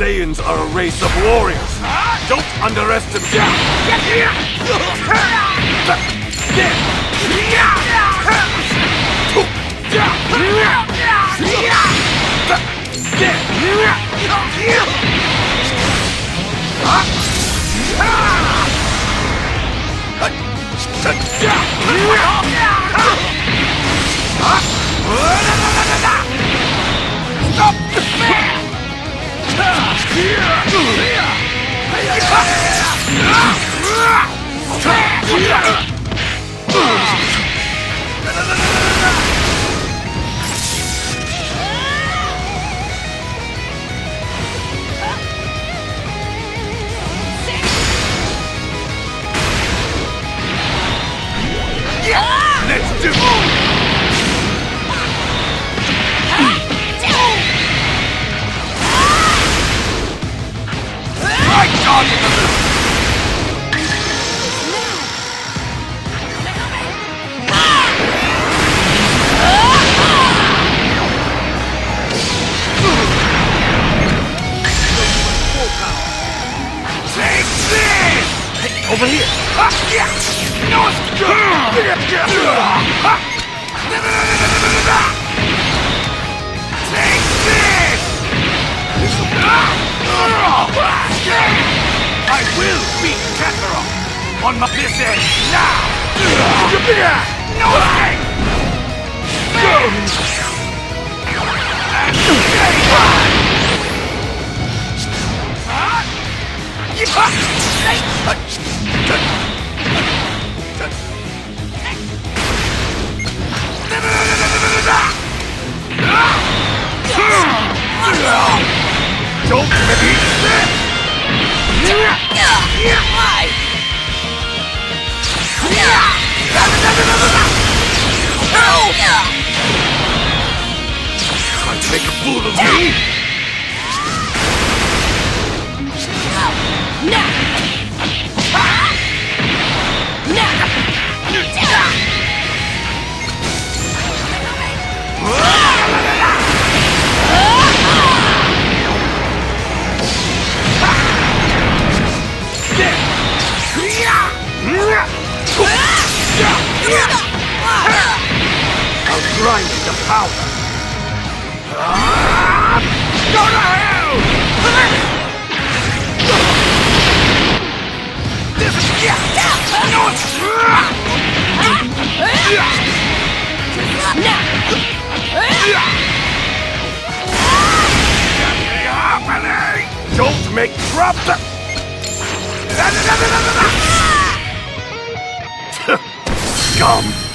Saiyans are a race of warriors. Don't underestimate them. Yeah! Over here! Yeah! No, it's Take this! I will beat Kakarot on my this end now! No escape! Trying I'll grind you to powder. Go to hell! This is yeah. No, happening! Don't make trouble! Scum!